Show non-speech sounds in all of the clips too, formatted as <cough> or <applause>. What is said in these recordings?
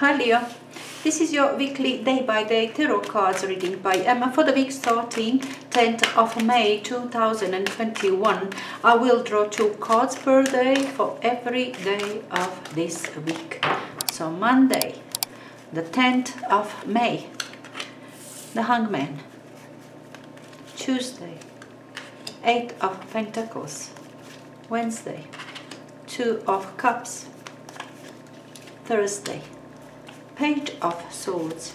Hi Leo. This is your weekly day by day tarot cards reading by Emma for the week starting 10th of May 2021. I will draw two cards per day for every day of this week. So Monday, the 10th of May, the Hangman. Tuesday, Eight of Pentacles. Wednesday, Two of Cups. Thursday, Page of Swords,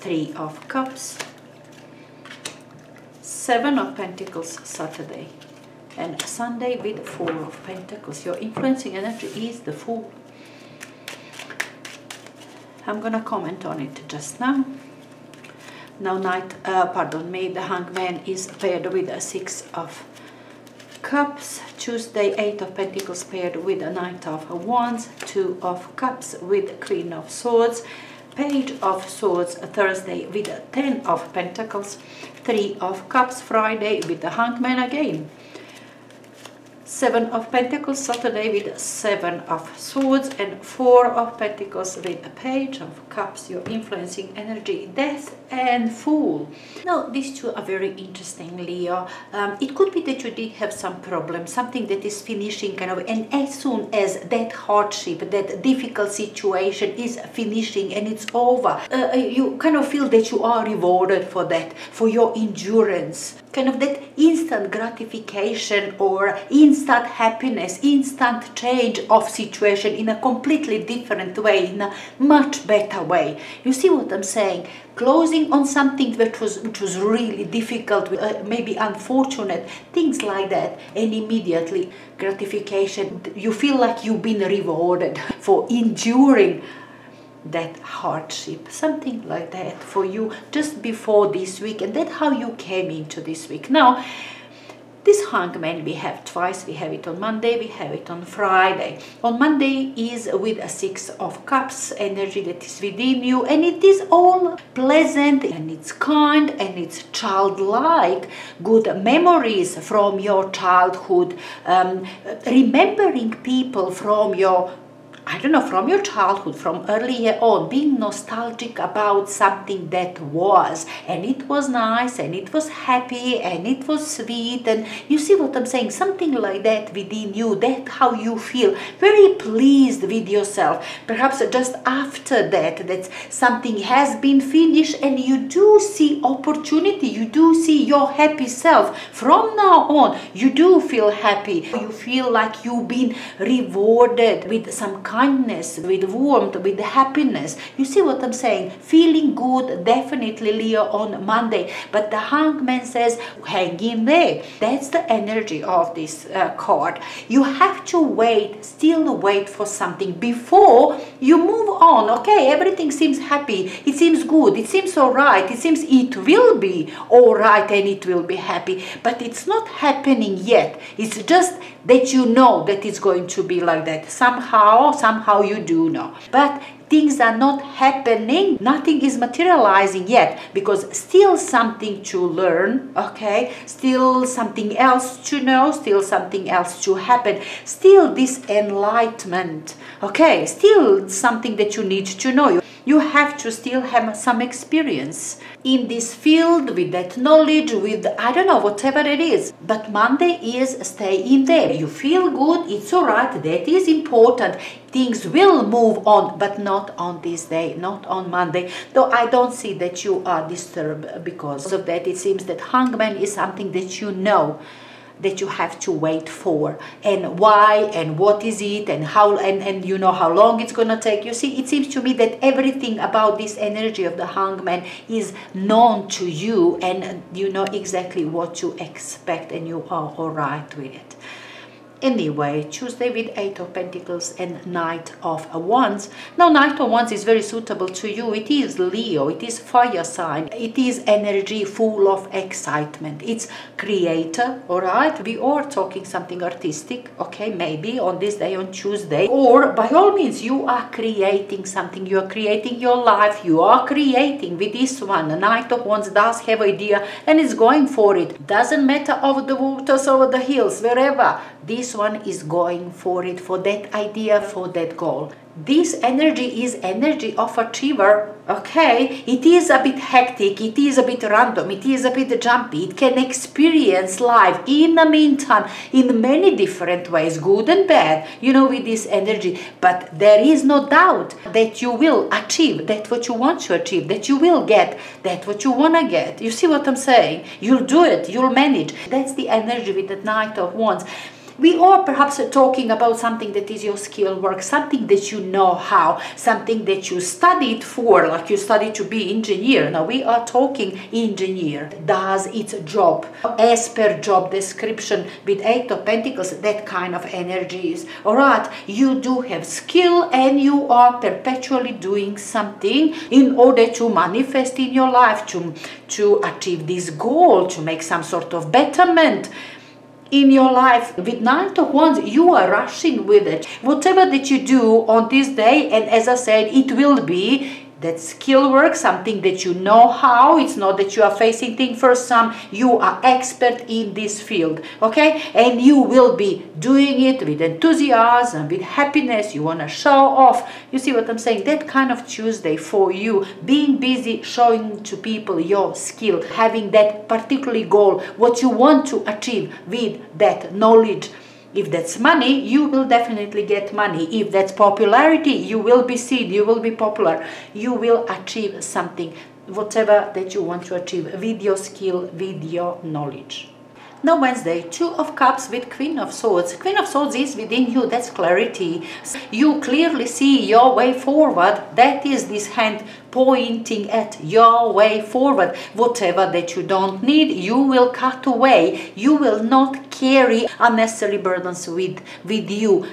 Three of Cups, Seven of Pentacles Saturday, and Sunday with Four of Pentacles. Your influencing energy is the Fool. I'm gonna comment on it just now. Now night, uh, pardon me, the Hangman is paired with a Six of Cups, Tuesday Eight of Pentacles paired with a Knight of Wands, Two of Cups with Queen of Swords, Page of Swords Thursday with a Ten of Pentacles, Three of Cups. Friday with the Hangman again. Seven of Pentacles Saturday with Seven of Swords and Four of Pentacles with a Page of Cups, your influencing energy, Death and Fool. Now these two are very interesting Leo. Um, it could be that you did have some problem, something that is finishing kind of and as soon as that hardship, that difficult situation is finishing and it's over, uh, you kind of feel that you are rewarded for that, for your endurance kind of that instant gratification or instant happiness, instant change of situation in a completely different way, in a much better way. You see what I'm saying? Closing on something that was which was really difficult, uh, maybe unfortunate, things like that, and immediately gratification. You feel like you've been rewarded for enduring that hardship something like that for you just before this week and that's how you came into this week. Now this hangman we have twice. We have it on monday we have it on friday. On monday is with a six of cups energy that is within you and it is all pleasant and it's kind and it's childlike. Good memories from your childhood um, remembering people from your I don't know, from your childhood, from earlier on, being nostalgic about something that was, and it was nice, and it was happy, and it was sweet, and you see what I'm saying? Something like that within you, that how you feel, very pleased with yourself. Perhaps just after that, that something has been finished, and you do see opportunity, you do see your happy self. From now on, you do feel happy. You feel like you've been rewarded with some kind kindness, with warmth, with happiness. You see what I'm saying? Feeling good, definitely, Leo, on Monday. But the hangman says, hang in there. That's the energy of this uh, card. You have to wait, still wait for something before you move on. Okay, everything seems happy. It seems good. It seems all right. It seems it will be all right and it will be happy. But it's not happening yet. It's just that you know that it's going to be like that. Somehow, somehow you do know. But things are not happening. Nothing is materializing yet because still something to learn okay? Still something else to know still something else to happen. Still this enlightenment okay? Still something that you need to know you have to still have some experience in this field with that knowledge with i don't know whatever it is. But monday is stay in there. You feel good it's all right that is important. Things will move on but not on this day not on monday. Though i don't see that you are disturbed because of that. It seems that hangman is something that you know that you have to wait for. And why and what is it and how and, and you know how long it's going to take you. See it seems to me that everything about this energy of the hangman is known to you and you know exactly what to expect and you are all right with it Anyway, Tuesday with Eight of Pentacles and Knight of Wands. Now, Knight of Wands is very suitable to you. It is Leo, it is fire sign, it is energy full of excitement. It's creator, all right? We are talking something artistic, okay, maybe on this day, on Tuesday. Or by all means, you are creating something. You are creating your life. You are creating with this one. Knight of Wands does have idea and is going for it. Doesn't matter over the waters, over the hills, wherever. This this one is going for it, for that idea, for that goal. This energy is energy of achiever okay? It is a bit hectic it is a bit random it is a bit jumpy. It can experience life in the meantime in many different ways good and bad you know with this energy. But there is no doubt that you will achieve that what you want to achieve that you will get that what you want to get. You see what i'm saying? You'll do it you'll manage. That's the energy with the knight of wands we are perhaps talking about something that is your skill work, something that you know how, something that you studied for, like you studied to be engineer. Now we are talking engineer does its job as per job description with eight of pentacles, that kind of energies. Alright, you do have skill and you are perpetually doing something in order to manifest in your life, to, to achieve this goal, to make some sort of betterment in your life with Knight of Wands you are rushing with it. Whatever that you do on this day and as i said it will be that skill work, something that you know how. It's not that you are facing things for some. You are expert in this field, okay? And you will be doing it with enthusiasm, with happiness. You want to show off. You see what I'm saying? That kind of Tuesday for you, being busy, showing to people your skill, having that particular goal, what you want to achieve with that knowledge if that's money, you will definitely get money. If that's popularity, you will be seen, you will be popular. You will achieve something, whatever that you want to achieve with your skill, with your knowledge. Now Wednesday, Two of Cups with Queen of Swords. Queen of Swords is within you, that's clarity. You clearly see your way forward. That is this hand pointing at your way forward. Whatever that you don't need, you will cut away. You will not carry unnecessary burdens with, with you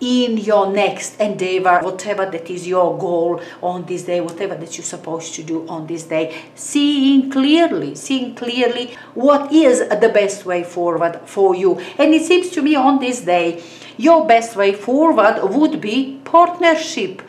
in your next endeavor, whatever that is your goal on this day, whatever that you're supposed to do on this day, seeing clearly, seeing clearly what is the best way forward for you. And it seems to me on this day, your best way forward would be partnership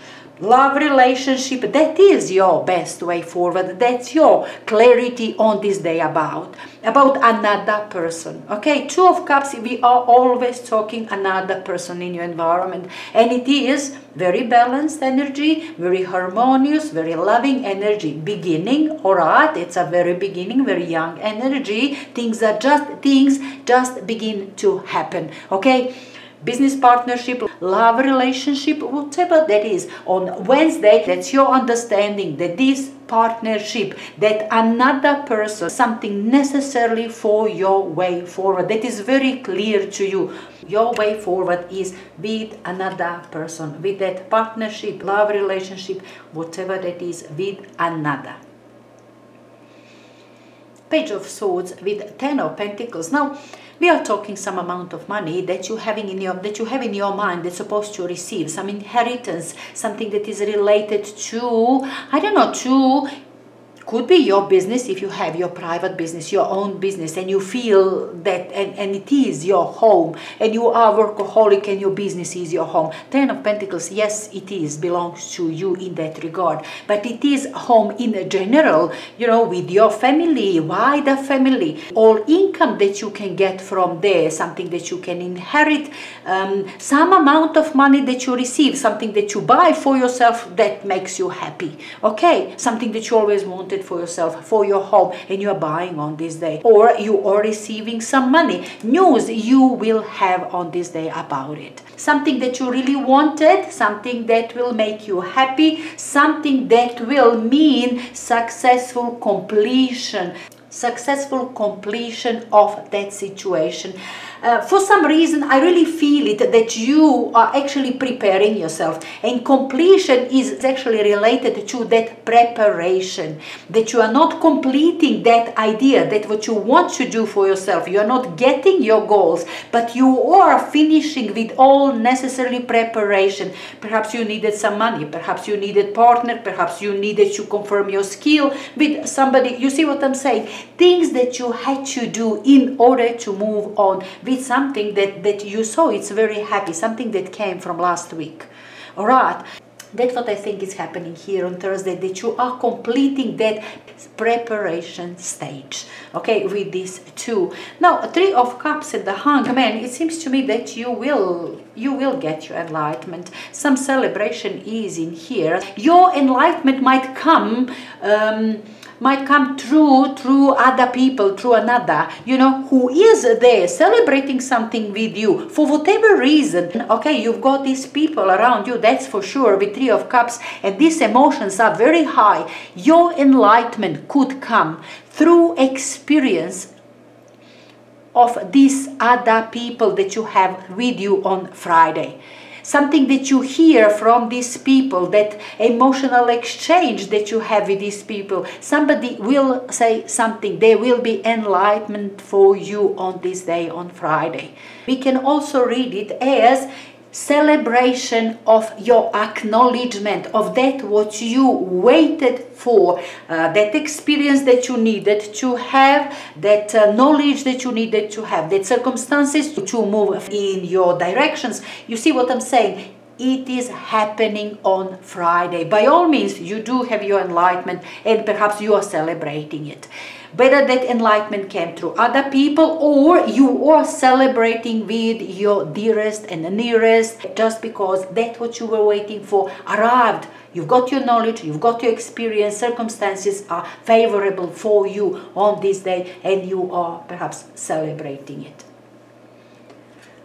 love relationship that is your best way forward. That's your clarity on this day about about another person okay? Two of cups we are always talking another person in your environment. And it is very balanced energy very harmonious very loving energy. Beginning all right it's a very beginning very young energy. Things are just things just begin to happen okay business partnership, love relationship, whatever that is. On Wednesday, that's your understanding that this partnership, that another person, something necessarily for your way forward, that is very clear to you. Your way forward is with another person, with that partnership, love relationship, whatever that is, with another. Page of Swords with Ten of Pentacles. Now, we are talking some amount of money that you having in your that you have in your mind that's supposed to receive some inheritance something that is related to i don't know to could be your business if you have your private business, your own business, and you feel that, and, and it is your home, and you are workaholic and your business is your home. Ten of Pentacles, yes, it is, belongs to you in that regard, but it is home in a general, you know, with your family, wider family, all income that you can get from there, something that you can inherit, um, some amount of money that you receive, something that you buy for yourself that makes you happy, okay? Something that you always wanted for yourself, for your home, and you are buying on this day. Or you are receiving some money. News you will have on this day about it. Something that you really wanted, something that will make you happy, something that will mean successful completion successful completion of that situation. Uh, for some reason, I really feel it that you are actually preparing yourself, and completion is actually related to that preparation. That you are not completing that idea, that what you want to do for yourself, you are not getting your goals, but you are finishing with all necessary preparation. Perhaps you needed some money, perhaps you needed partner, perhaps you needed to confirm your skill with somebody. You see what I'm saying? Things that you had to do in order to move on with something that, that you saw it's very happy, something that came from last week. All right. That's what I think is happening here on Thursday, that you are completing that preparation stage, okay, with these two. Now, Three of Cups and the Hangman, it seems to me that you will, you will get your enlightenment. Some celebration is in here. Your enlightenment might come um, might come through through other people through another you know who is there celebrating something with you for whatever reason. Okay you've got these people around you that's for sure with three of cups and these emotions are very high. Your enlightenment could come through experience of these other people that you have with you on friday something that you hear from these people, that emotional exchange that you have with these people. Somebody will say something, there will be enlightenment for you on this day, on Friday. We can also read it as celebration of your acknowledgement of that what you waited for uh, that experience that you needed to have that uh, knowledge that you needed to have that circumstances to, to move in your directions. You see what i'm saying it is happening on Friday. By all means, you do have your enlightenment and perhaps you are celebrating it. Whether that enlightenment came through other people or you are celebrating with your dearest and the nearest just because that what you were waiting for arrived. You've got your knowledge you've got your experience circumstances are favorable for you on this day and you are perhaps celebrating it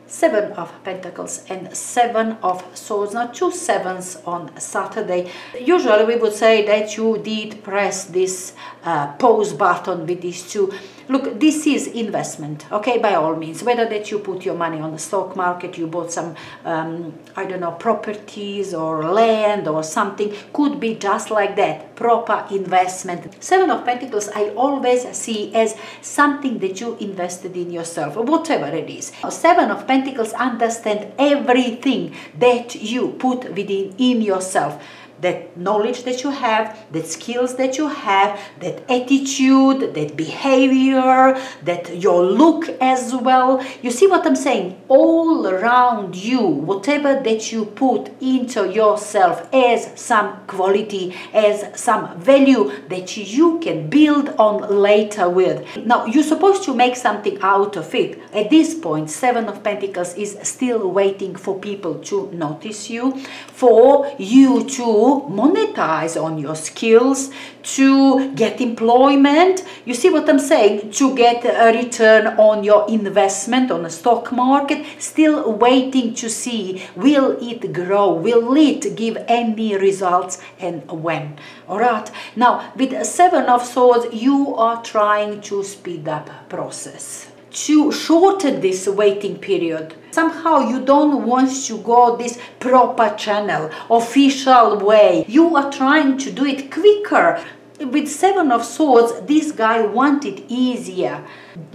Seven of Pentacles and Seven of Swords. Now two sevens on Saturday. Usually we would say that you did press this uh, pause button with these two look this is investment okay by all means. Whether that you put your money on the stock market you bought some um, i don't know properties or land or something could be just like that proper investment. Seven of pentacles i always see as something that you invested in yourself whatever it is. Seven of pentacles understand everything that you put within in yourself that knowledge that you have, that skills that you have, that attitude, that behavior, that your look as well. You see what I'm saying? All around you, whatever that you put into yourself as some quality, as some value that you can build on later with. Now, you're supposed to make something out of it. At this point, Seven of Pentacles is still waiting for people to notice you, for you to monetize on your skills, to get employment. You see what I'm saying? To get a return on your investment on the stock market. Still waiting to see will it grow? Will it give any results and when? All right. Now, with Seven of Swords, you are trying to speed up process to shorten this waiting period. Somehow you don't want to go this proper channel, official way. You are trying to do it quicker. With Seven of Swords, this guy wanted easier.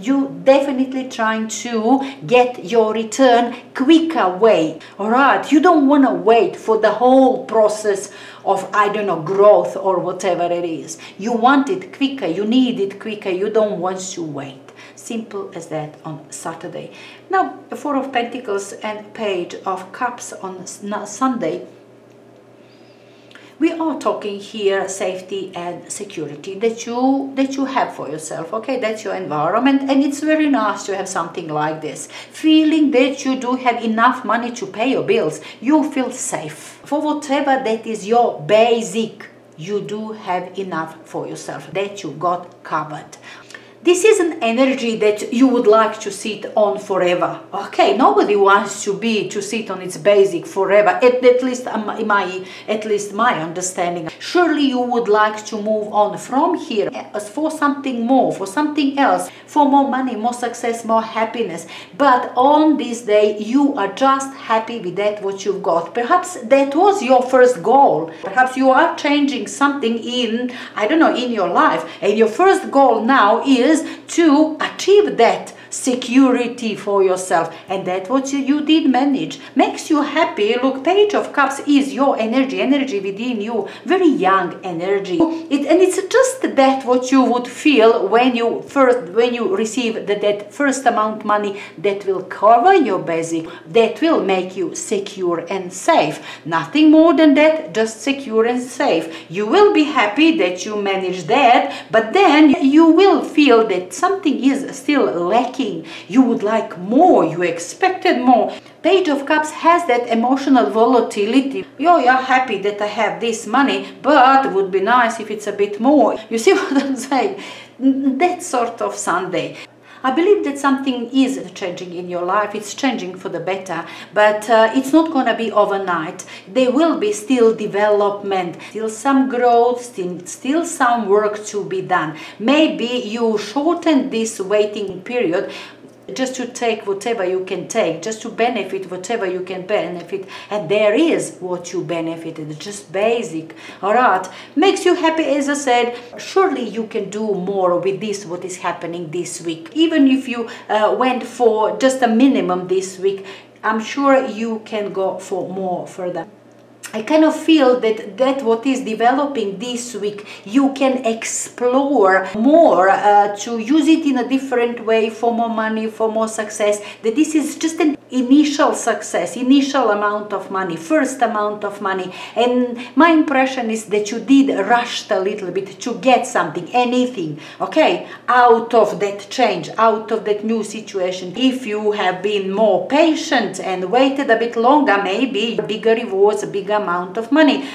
You definitely trying to get your return quicker way. Alright, you don't want to wait for the whole process of, I don't know, growth or whatever it is. You want it quicker, you need it quicker, you don't want to wait. Simple as that on Saturday. Now, Four of Pentacles and Page of Cups on Sunday. We are talking here safety and security that you that you have for yourself. Okay, that's your environment, and it's very nice to have something like this. Feeling that you do have enough money to pay your bills, you feel safe for whatever that is your basic you do have enough for yourself that you got covered this is an energy that you would like to sit on forever. Okay, nobody wants to be to sit on its basic forever. At, at least um, my at least my understanding. Surely you would like to move on from here for something more, for something else, for more money, more success, more happiness. But on this day, you are just happy with that what you've got. Perhaps that was your first goal. Perhaps you are changing something in I don't know in your life, and your first goal now is is to achieve that security for yourself. And that what you did manage. Makes you happy. Look page of cups is your energy energy within you. Very young energy. It, and it's just that what you would feel when you first when you receive the that first amount money that will cover your basic that will make you secure and safe. Nothing more than that. Just secure and safe. You will be happy that you manage that but then you will feel that something is still lacking you would like more you expected more Page of Cups has that emotional volatility. Yo, you're happy that I have this money, but it would be nice if it's a bit more. You see <laughs> what I'm saying? That sort of Sunday. I believe that something is changing in your life. It's changing for the better, but uh, it's not going to be overnight. There will be still development, still some growth, still, still some work to be done. Maybe you shorten this waiting period just to take whatever you can take, just to benefit whatever you can benefit, and there is what you benefited, just basic. Alright, makes you happy as I said, surely you can do more with this, what is happening this week. Even if you uh, went for just a minimum this week, I'm sure you can go for more further. I kind of feel that that what is developing this week, you can explore more uh, to use it in a different way for more money, for more success. That this is just an initial success, initial amount of money, first amount of money. And my impression is that you did rushed a little bit to get something, anything, okay, out of that change, out of that new situation. If you have been more patient and waited a bit longer, maybe bigger rewards, bigger amount of money.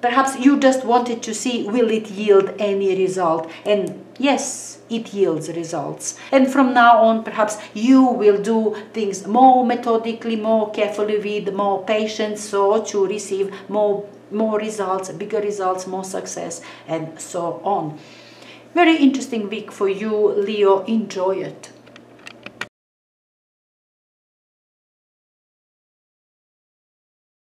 Perhaps you just wanted to see will it yield any result? And yes it yields results. And from now on perhaps you will do things more methodically more carefully with more patience so to receive more more results bigger results more success and so on. Very interesting week for you leo. Enjoy it